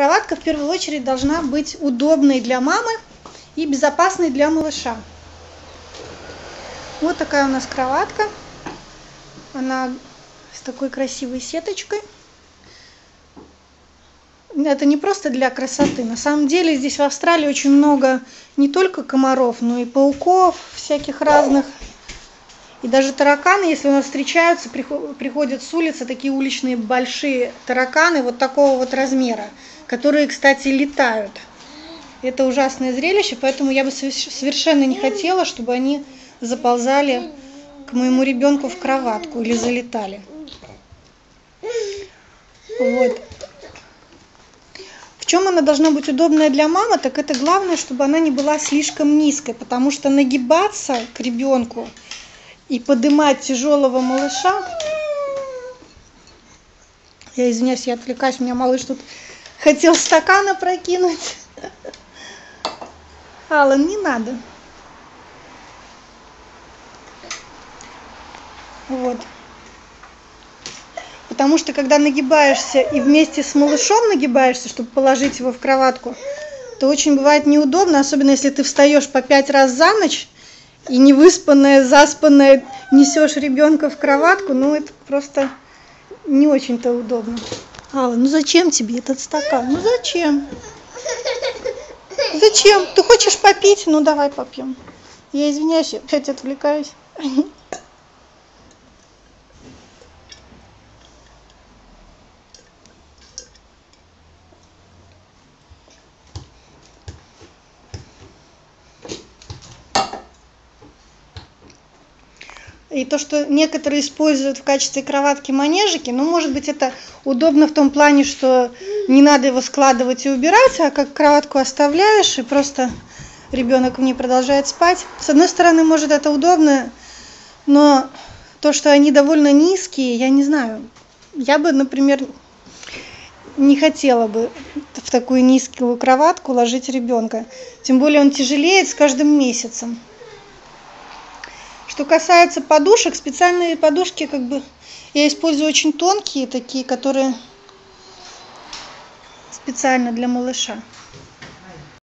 Кроватка в первую очередь должна быть удобной для мамы и безопасной для малыша. Вот такая у нас кроватка. Она с такой красивой сеточкой. Это не просто для красоты. На самом деле здесь в Австралии очень много не только комаров, но и пауков всяких разных. И даже тараканы, если у нас встречаются, приходят с улицы такие уличные большие тараканы вот такого вот размера, которые, кстати, летают. Это ужасное зрелище, поэтому я бы совершенно не хотела, чтобы они заползали к моему ребенку в кроватку или залетали. Вот. В чем она должна быть удобная для мамы, так это главное, чтобы она не была слишком низкой, потому что нагибаться к ребенку и поднимать тяжелого малыша. Я извиняюсь, я отвлекаюсь, у меня малыш тут хотел стакан опрокинуть. Алан, не надо. Вот. Потому что когда нагибаешься и вместе с малышом нагибаешься, чтобы положить его в кроватку, то очень бывает неудобно, особенно если ты встаешь по пять раз за ночь, и невыспанная, заспанная несешь ребенка в кроватку, ну это просто не очень-то удобно. Алла, ну зачем тебе этот стакан? Ну зачем? Зачем? Ты хочешь попить? Ну давай попьем. Я извиняюсь, опять отвлекаюсь. И то, что некоторые используют в качестве кроватки манежики, ну, может быть, это удобно в том плане, что не надо его складывать и убирать, а как кроватку оставляешь, и просто ребенок в ней продолжает спать. С одной стороны, может, это удобно, но то, что они довольно низкие, я не знаю. Я бы, например, не хотела бы в такую низкую кроватку ложить ребенка. Тем более он тяжелеет с каждым месяцем. Что касается подушек, специальные подушки как бы я использую очень тонкие, такие, которые специально для малыша.